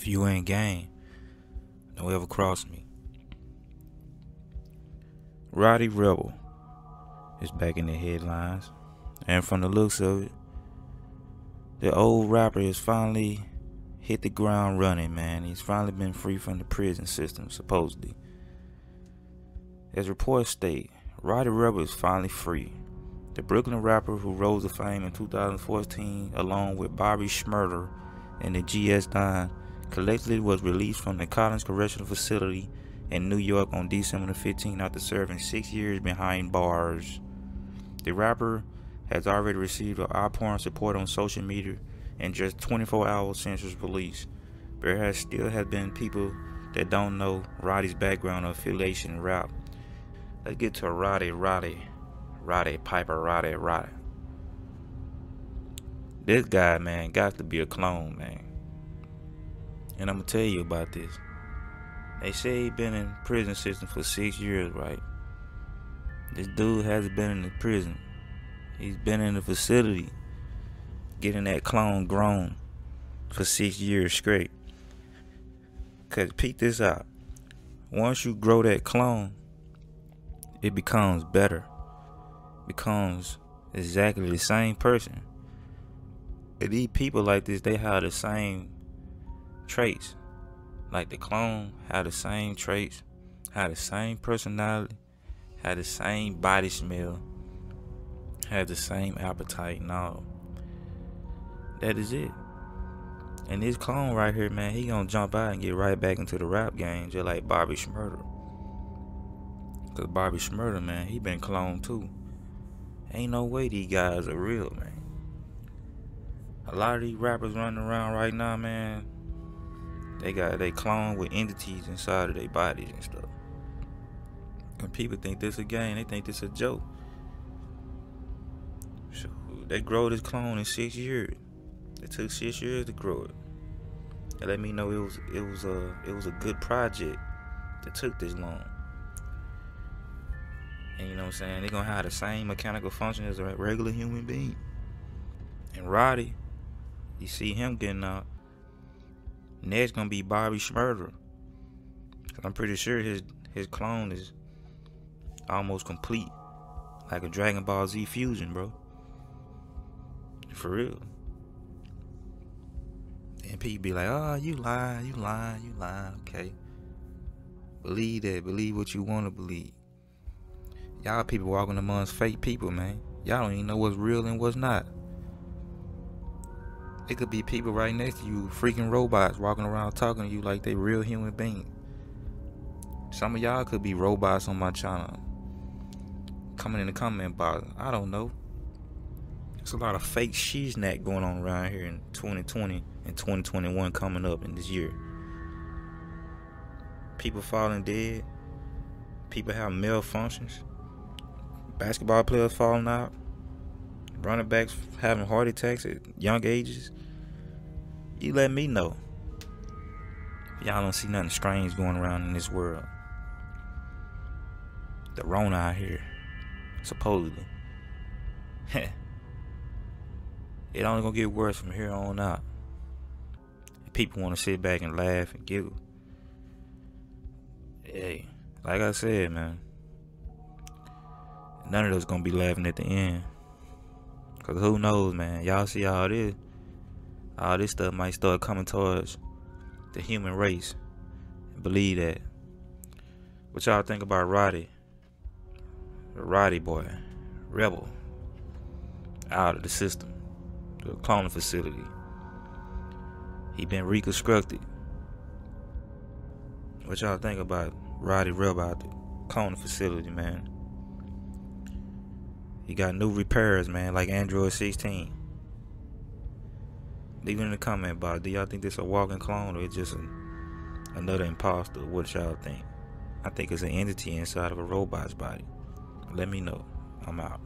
If you ain't game, don't ever cross me. Rowdy Rebel is back in the headlines. And from the looks of it, the old rapper has finally hit the ground running, man. He's finally been free from the prison system, supposedly. As reports state, Rowdy Rebel is finally free. The Brooklyn rapper who rose to fame in 2014 along with Bobby Shmurda and the GS9 collectively was released from the Collins Correctional Facility in New York on December 15 after serving six years behind bars. The rapper has already received outpouring support on social media in just 24 hours since his release. There has still have been people that don't know Rowdy's background or affiliation in rap. Let's get to Roddy Roddy Roddy Piper, Roddy, Roddy. This guy, man, got to be a clone, man. And I'm gonna tell you about this. They say he been in prison system for six years, right? This dude hasn't been in the prison. He's been in the facility getting that clone grown for six years straight. Cause peek this out. Once you grow that clone, it becomes better becomes exactly the same person. And these people like this, they have the same traits. Like the clone had the same traits, had the same personality, had the same body smell, had the same appetite and all. That is it. And this clone right here, man, he gonna jump out and get right back into the rap game just like Bobby Shmurda. Cause Bobby Shmurda, man, he been cloned too. Ain't no way these guys are real, man. A lot of these rappers running around right now, man, they got they clone with entities inside of their bodies and stuff. And people think this a game, they think this a joke. So they grow this clone in six years. It took six years to grow it. Let me know it was it was a it was a good project that took this long. And you know what I'm saying? They're gonna have the same mechanical function as a regular human being. And Rowdy, you see him getting out. Next gonna be Bobby. Cause I'm pretty sure his his clone is almost complete. Like a Dragon Ball Z fusion, bro. For real. And people be like, oh, you lying, you lying, you lying, okay. Believe that, believe what you want to believe. Y'all people walking amongst fake people, man. Y'all don't even know what's real and what's not. It could be people right next to you, freaking robots walking around talking to you like they real human beings. Some of y'all could be robots on my channel. Coming in the comment box. I don't know. There's a lot of fake snack going on around here in 2020 and 2021 coming up in this year. People falling dead. People have malfunctions basketball players falling out, running backs having heart attacks at young ages, you let me know. Y'all don't see nothing strange going around in this world. The Rona out here, supposedly. it only gonna get worse from here on out. People want to sit back and laugh and giggle. Hey, like I said, man none of us gonna be laughing at the end. Cause who knows, man? Y'all see all this, all this stuff might start coming towards the human race. Believe that. What y'all think about Rowdy? The Rowdy boy, rebel, out of the system, the cloning facility. He been reconstructed. What y'all think about Rowdy Rebel out the cloning facility, man? He got new repairs, man, like Android 16. Leave it in the comment box. Do y'all think this a walking clone or it's just another imposter? What y'all think? I think it's an entity inside of a robot's body. Let me know. I'm out.